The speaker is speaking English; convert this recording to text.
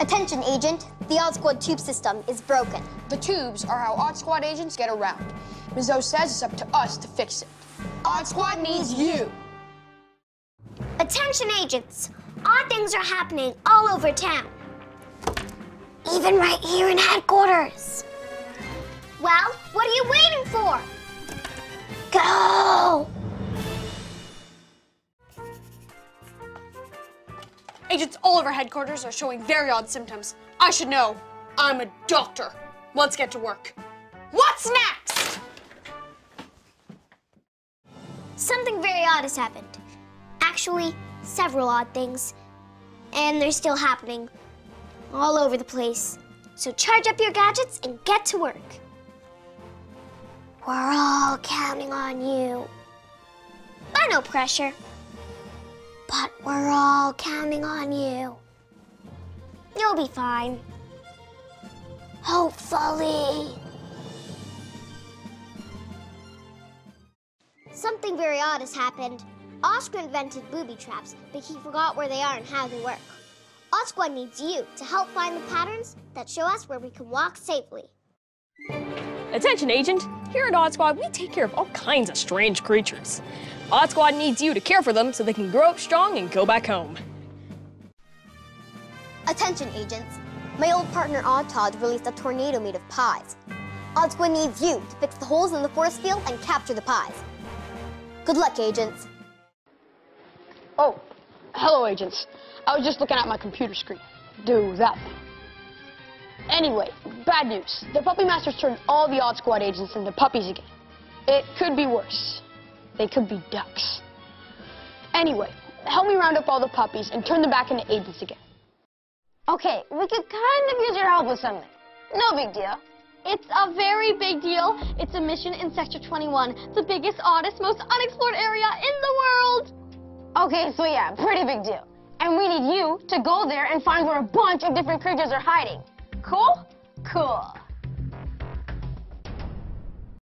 Attention, Agent. The Odd Squad tube system is broken. The tubes are how Odd Squad agents get around. O says it's up to us to fix it. Odd Squad needs you. Attention, agents. Odd things are happening all over town. Even right here in headquarters. Well, what are you waiting for? Agents all over headquarters are showing very odd symptoms. I should know. I'm a doctor. Let's get to work. What's next? Something very odd has happened. Actually, several odd things. And they're still happening all over the place. So charge up your gadgets and get to work. We're all counting on you. But no pressure. But we're all counting on you. You'll be fine. Hopefully. Something very odd has happened. Oscar invented booby traps, but he forgot where they are and how they work. Squad needs you to help find the patterns that show us where we can walk safely. Attention, Agent. Here at Odd we take care of all kinds of strange creatures. Odd Squad needs you to care for them so they can grow up strong and go back home. Attention, agents. My old partner Odd Todd released a tornado made of pies. Odd Squad needs you to fix the holes in the force field and capture the pies. Good luck, agents. Oh, hello, agents. I was just looking at my computer screen. Do that thing. Anyway, bad news. The Puppy Masters turned all the Odd Squad agents into puppies again. It could be worse. They could be ducks. Anyway, help me round up all the puppies and turn them back into agents again. Okay, we could kind of use your help with something. No big deal. It's a very big deal. It's a mission in Sector 21, the biggest, oddest, most unexplored area in the world. Okay, so yeah, pretty big deal. And we need you to go there and find where a bunch of different creatures are hiding. Cool? Cool.